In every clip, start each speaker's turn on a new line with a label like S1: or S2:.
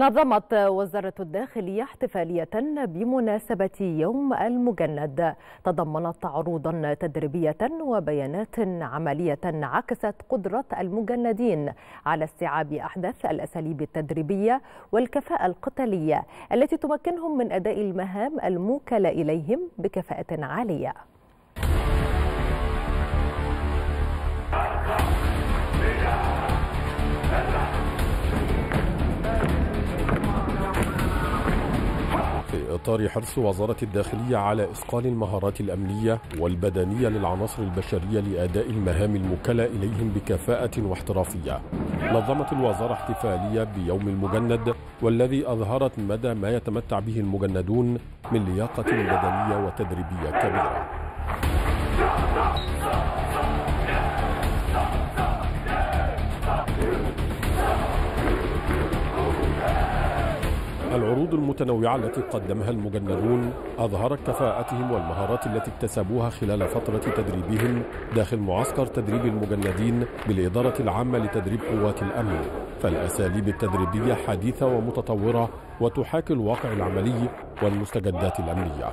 S1: نظمت وزارة الداخلية احتفالية بمناسبة يوم المجند. تضمنت عروضا تدريبية وبيانات عملية عكست قدرة المجندين على استيعاب أحدث الأساليب التدريبية والكفاءة القتالية التي تمكنهم من أداء المهام الموكلة إليهم بكفاءة عالية.
S2: إطار حرص وزارة الداخلية على إثقال المهارات الأمنية والبدنية للعناصر البشرية لأداء المهام الموكلة إليهم بكفاءة واحترافية. نظمت الوزارة احتفالية بيوم المجند والذي أظهرت مدى ما يتمتع به المجندون من لياقة بدنية وتدريبية كبيرة. العروض المتنوعة التي قدمها المجندون أظهرت كفاءتهم والمهارات التي اكتسبوها خلال فترة تدريبهم داخل معسكر تدريب المجندين بالإدارة العامة لتدريب قوات الأمن. فالأساليب التدريبية حديثة ومتطورة وتحاكي الواقع العملي والمستجدات الأمنية.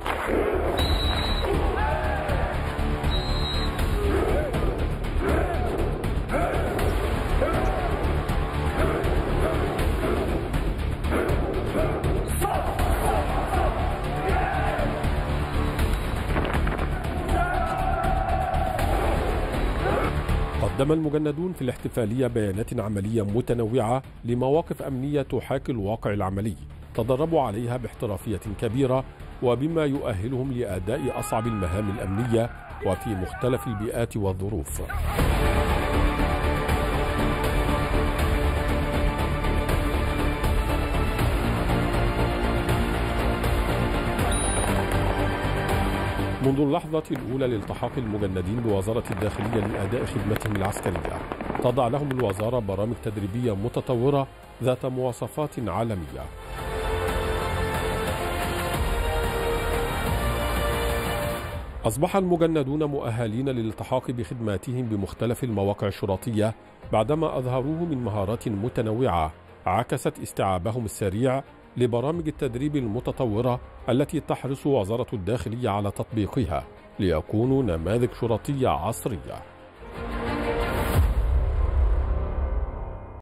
S2: قدم المجندون في الاحتفالية بيانات عملية متنوعة لمواقف أمنية تحاكي الواقع العملي تدربوا عليها باحترافية كبيرة وبما يؤهلهم لأداء أصعب المهام الأمنية وفي مختلف البيئات والظروف. منذ اللحظة الأولى لالتحاق المجندين بوزارة الداخلية لأداء خدمتهم العسكرية تضع لهم الوزارة برامج تدريبية متطورة ذات مواصفات عالمية. أصبح المجندون مؤهلين للالتحاق بخدماتهم بمختلف المواقع الشرطية بعدما أظهروه من مهارات متنوعة عكست استيعابهم السريع لبرامج التدريب المتطورة التي تحرص وزارة الداخلية على تطبيقها ليكونوا نماذج شرطية عصرية.